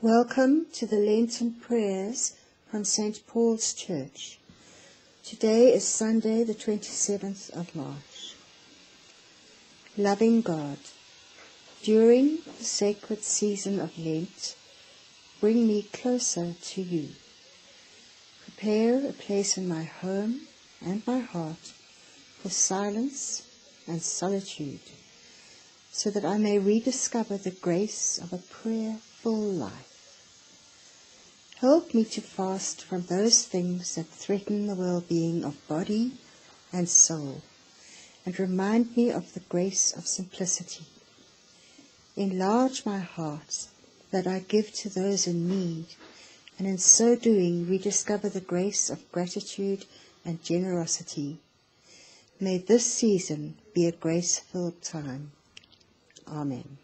Welcome to the Lenten prayers from St. Paul's Church. Today is Sunday, the 27th of March. Loving God, during the sacred season of Lent, bring me closer to you. Prepare a place in my home and my heart for silence and solitude, so that I may rediscover the grace of a prayerful life. Help me to fast from those things that threaten the well-being of body and soul, and remind me of the grace of simplicity. Enlarge my heart that I give to those in need, and in so doing rediscover the grace of gratitude and generosity. May this season be a grace-filled time. Amen.